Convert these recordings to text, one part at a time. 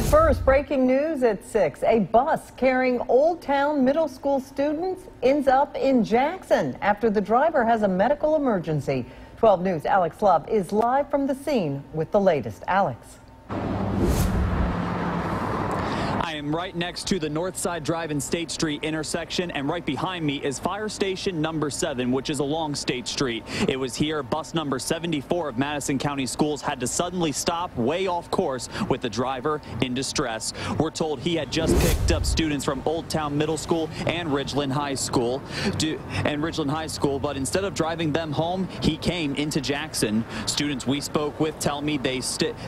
But first, breaking news at 6. A bus carrying Olde Towne Middle School students ends up in Jackson after the driver has a medical emergency. 12 News' Alex Love is live from the scene with the latest. Alex. Am right next to the Northside Drive and State Street intersection, and right behind me is Fire Station number 7, which is along State Street. It was here bus number 74 of Madison County Schools had to suddenly stop way off course with the driver in distress. We're told he had just picked up students from Olde Towne Middle School and Ridgeland High School, and Ridgeland High School, but instead of driving them home, he came into Jackson. Students we spoke with tell me they,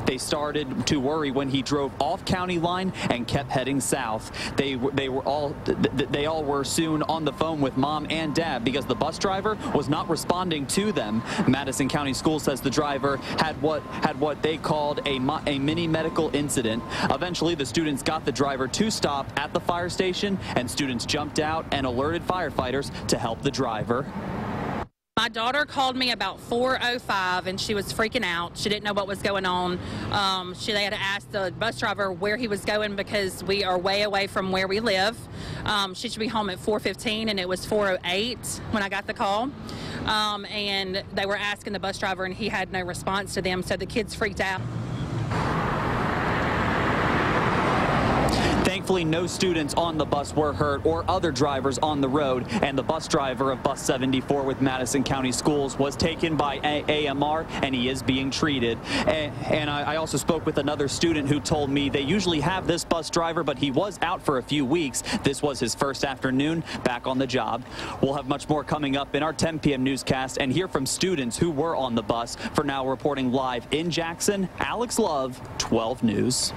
they started to worry when he drove off county line and kept heading south. They they were all they all were soon on the phone with mom and dad because the bus driver was not responding to them. Madison County School says the driver had what had what they called a a mini medical incident. Eventually, the students got the driver to stop at the fire station, and students jumped out and alerted firefighters to help the driver. My daughter called me about 4.05 and she was freaking out. She didn't know what was going on. Um, she they had to ask the bus driver where he was going because we are way away from where we live. Um, she should be home at 4.15 and it was 4.08 when I got the call. Um, and they were asking the bus driver and he had no response to them so the kids freaked out. Thankfully, no students on the bus were hurt or other drivers on the road, and the bus driver of bus 74 with Madison County Schools was taken by A AMR, and he is being treated. And, and I, I also spoke with another student who told me they usually have this bus driver, but he was out for a few weeks. This was his first afternoon back on the job. We'll have much more coming up in our 10 p.m. newscast and hear from students who were on the bus. For now, reporting live in Jackson, Alex Love, 12 News.